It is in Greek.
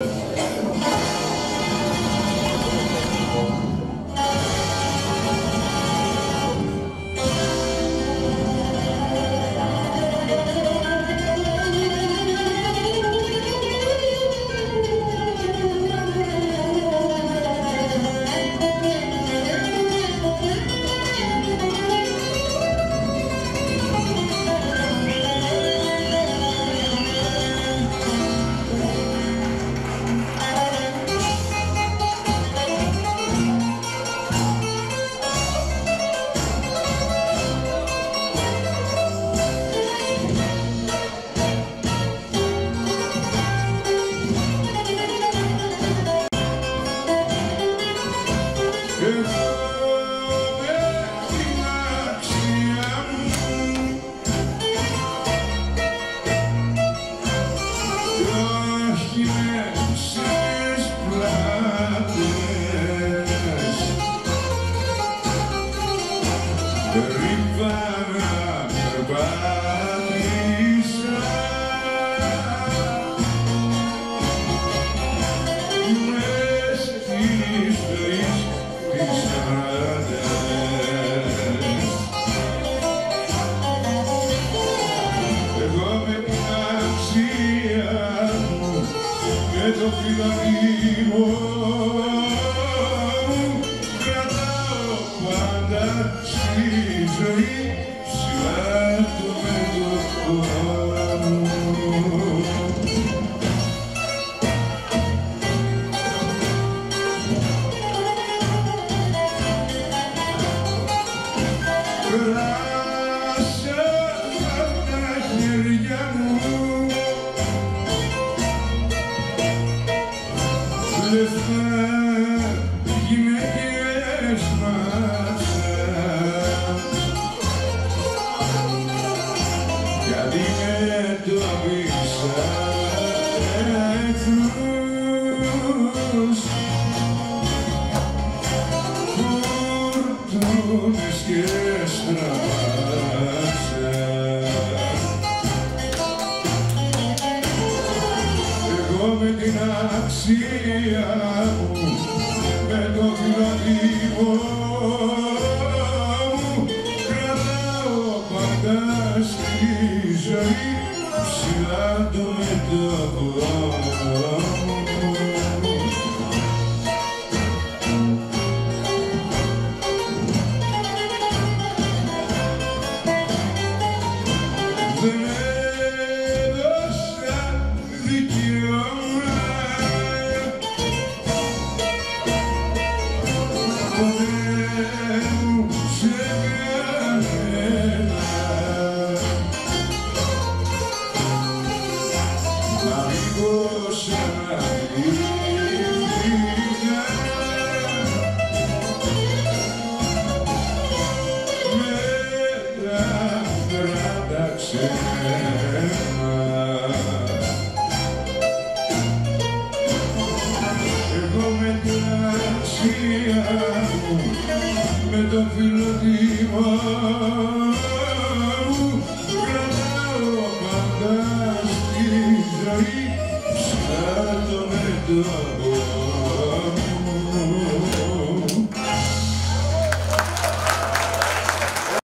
Yeah. River φιλαφί μου κρατάω πάντα στη ζωή ψηλά το μέτωπο Good night. Christmas Γιατί με το Εγώ με την αξία μου ζωή ψηλά το μεταφορά Δεν έδωσα δικαιώμα σένα Εγώ με τα αξία με το φιλοτήμα μου το πάντα στη ζωή σαν το μέτωπο.